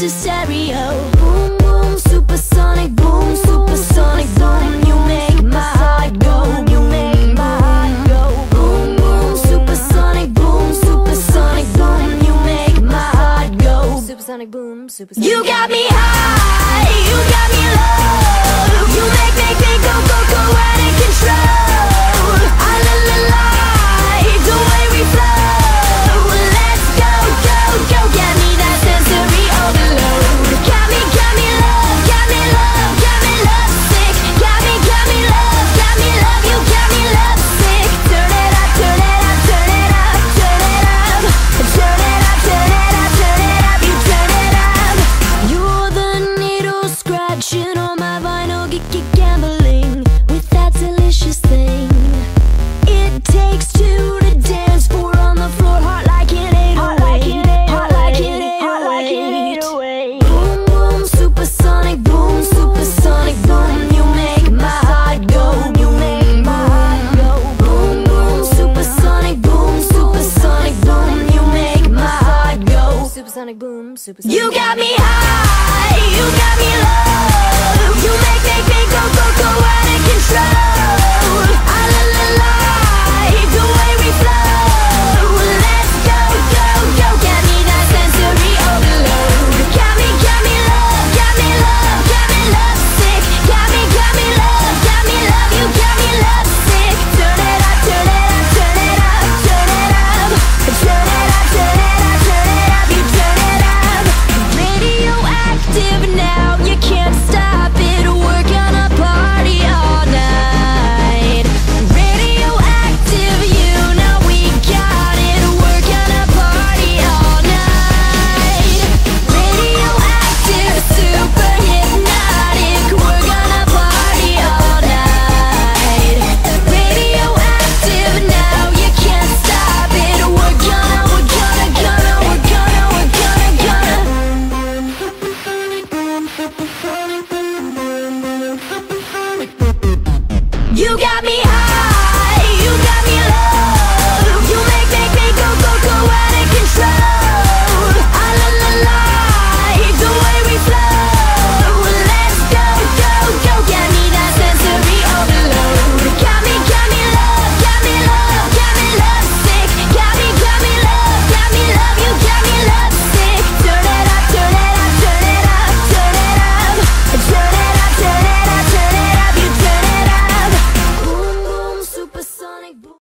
Sister stereo. Boom, boom, supersonic, boom, supersonic, boom. You make my heart go, you make my heart go. Boom, boom, supersonic, boom, supersonic, boom. You make my heart go. Supersonic boom, supersonic. You got me high, you got me low. Vinyl, get gambling with that delicious thing. It takes two to dance, four on the floor, heart like an 808, heart like an 808. Boom boom, supersonic, boom, supersonic, boom. You make my heart go, you make my heart go. Boom boom, supersonic, boom, supersonic, boom. You make my heart go. Supersonic boom, supersonic. You got me high, you got me low. You got me